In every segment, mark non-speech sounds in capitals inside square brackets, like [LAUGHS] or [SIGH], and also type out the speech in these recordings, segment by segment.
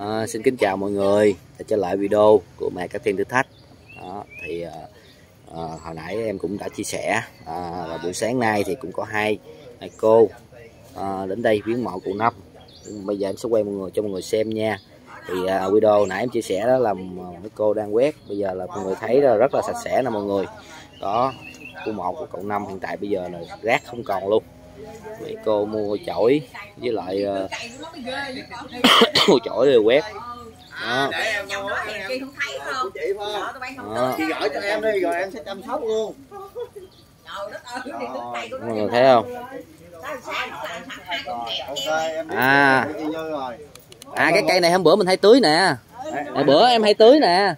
À, xin kính chào mọi người. Đã trở lại video của mẹ các thiên thử thách. Đó, thì à, à, hồi nãy em cũng đã chia sẻ à, là buổi sáng nay thì cũng có hai hai cô à, đến đây viếng mộ cụ năm bây giờ em sẽ quay mọi người cho mọi người xem nha. Thì à, video nãy em chia sẻ đó là mấy cô đang quét. Bây giờ là mọi người thấy là rất là sạch sẽ nè mọi người. Đó khu một của cậu năm hiện tại bây giờ là rác không còn luôn mấy cô mua chổi, với lại ờ, [COUGHS] mua chổi rồi quét đó. Đó. Chị gửi cho em đi rồi em sẽ chăm sóc luôn. mọi người thấy không À. à cái cây này hôm bữa mình hay tưới nè hồi bữa em hay tưới nè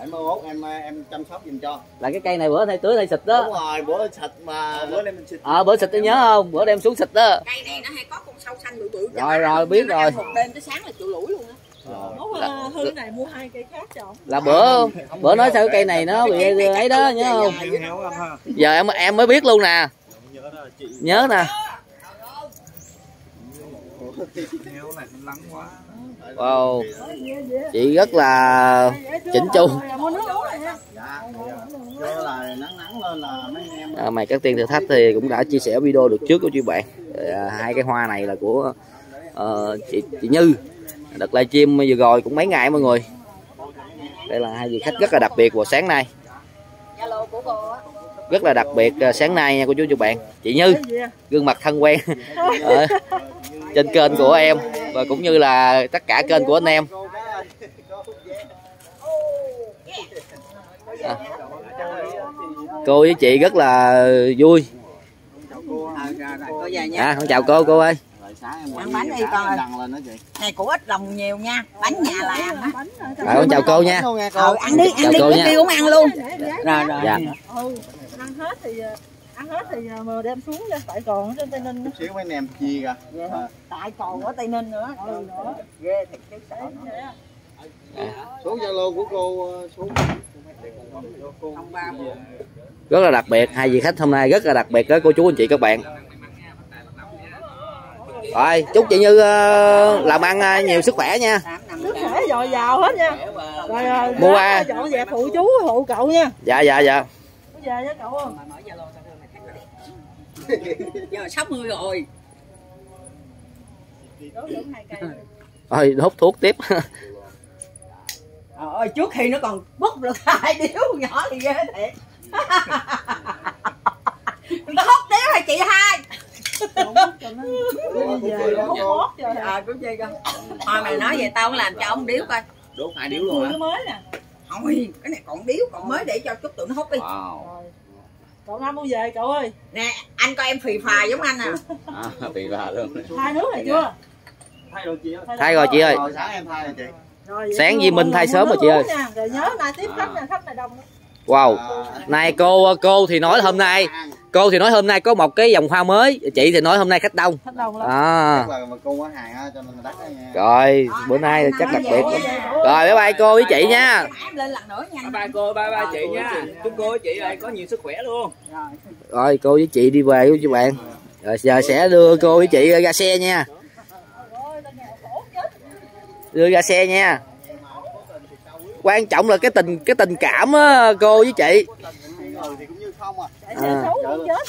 để mai mốt em em chăm sóc giùm cho. là cái cây này bữa hay tưới hay xịt Đúng đó rồi, bữa xịt mà bữa nay mình xịt. ờ bữa xịt tôi nhớ không bữa đem xuống xịt đó cây này nó hay có con sâu xanh bự bự Rồi, rồi, biết Nó rồi. một đêm tới sáng là chịu lủi luôn á Ủa, à, Hương này mua hai cây khác cho ổng. là bữa bữa nói sao cái cây này nó bị ấy đó nhớ không giờ em em mới biết luôn nè nhớ nè wow. Chị rất là chỉnh chu. À, mày các tiên thử thách thì cũng đã chia sẻ video được trước của chị bạn. À, hai cái hoa này là của ờ, chị chị Như. Đợt livestream vừa rồi cũng mấy ngày mọi người. Đây là hai vị khách rất là đặc biệt vào sáng nay. Rất là đặc biệt à, sáng nay nha cô chú chú bạn. Chị Như à? gương mặt thân quen. [LAUGHS] Ờ, trên kênh của em và cũng như là tất cả kênh của anh em À. cô với chị rất là vui à con chào cô cô ơi Ăn bánh đi con ơi. Này của ít lòng nhiều nha Bánh nhà làm á rồi con chào cô nha Ờ, cô. ăn đi, ăn Chào đi, cô nha. cũng ăn luôn. Rồi rồi dạ Ừ, ăn hết thì à, ăn hết thì à, mà đem xuống nha, tại còn ở trên Tây Ninh. Chút xíu mấy anh em chia ra. À, Tại còn ở Tây Ninh nữa. Ừ, đó. Ghê thiệt chứ sợ Số Zalo của cô ờ, số Không ba bốn rất là đặc biệt. Hai vị khách hôm nay rất là đặc biệt đó cô chú anh chị các bạn. Rồi chúc chị như ờ, làm ăn ờ, nhiều sức khỏe nha. Nước khỏe dồi dào hết nha. Rồi à, Mua dọn dẹp phụ chú hộ cậu nha. dạ dạ dạ. Có về với cậu không? [LAUGHS] Giờ 60 rồi. Thôi hút [LAUGHS] thuốc tiếp. Trời ơi trước khi nó còn bút được [LAUGHS] hai điếu nhỏ thì ghê thiệt. Nó. Hút điếu hay chị hai về. À cũng chơi con Thôi mày nói vậy tao không làm cho ông điếu coi. Đốt hai điếu luôn hả? mới nè. Thôi cái này còn điếu còn mới để cho chút tụi nó hút đi. Wow. Rồi. Cậu Năm mua về cậu ơi. Nè anh coi em phì phà giống anh à [LAUGHS] À, bị bà luôn. Hai nước này chưa? Thay đồ chị ơi. thay rồi chị ơi Rồi sáng em thay rồi chị. Rồi, Sáng Di Minh thay sớm rồi chị ơi. nha. Rồi nhớ nay tiếp khách nha, khách này đông lắm. Wow. Này cô cô thì nói hôm nay. Cô thì nói hôm nay có một cái dòng hoa mới. Chị thì nói hôm nay khách đông. Khách đông lắm. à. Chắc là mà cô có hàng á cho nên là đắt đó nha. rồi bữa nay là chắc đặc biệt rồi bye bye cô với chị nha. Em lên lần nữa nha ba cô ba ba chị nha. Chúc cô với chị lại có nhiều sức khỏe luôn. Rồi rồi cô với chị đi về với chị bạn. Rồi giờ sẽ đưa cô với chị ra xe nha. Đưa ra xe nha quan trọng là cái tình cái tình cảm á cô với chị. Người thì cũng như không à.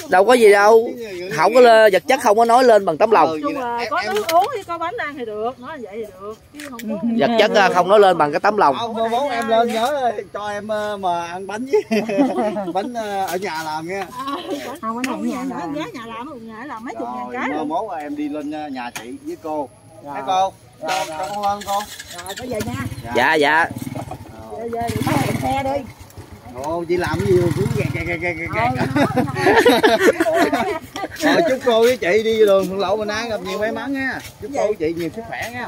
Đâu có gì đâu. Không có lê- vật chất không có nói lên bằng tấm lòng. Ừ, chung vậy là em- có em- nước uống thì có bánh ăn thì được nói vậy thì được chứ không có vật chất á, không nói lên bằng cái tấm lòng. Không, mốt em lên nhớ cho em ờ, mà ăn bánh với [LAUGHS] bánh ờ, ở nhà làm nha. không có. Nhà giá nhà làm làm mấy chục ngàn cái mốt em đi lên ờ, nhà chị với cô. Hả cô? Cho, cho con lên cô. rồi có về nha. Dạ dạ về về đi Bắt xe đi Ồ, chị làm cái gì mà cứ gạt gạt gạt gạt gạt Rồi [LAUGHS] chúc cô với chị đi đường thuận lộ bình an gặp nhiều may mắn nha. Chúc cô với chị nhiều sức khỏe nha.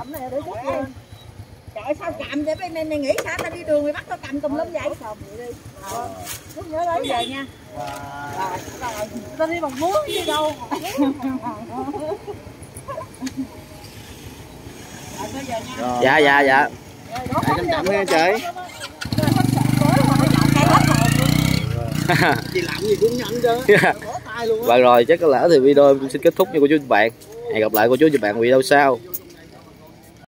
Trời sao cầm vậy? Mày, mày nghĩ sao? Tao đi đường mày bắt tao cầm tùm lum vậy. Xong vậy đi? Lúc nhớ lấy về nha. Ta đi bằng muốn chứ đâu. Rồi. dạ dạ. Dạ Rồi, đó Chậm chậm nha chị. Chị làm gì cũng chứ. [LAUGHS] Và rồi chắc có lẽ thì video em xin kết thúc nha cô chú và bạn. Hẹn gặp lại cô chú và bạn video sau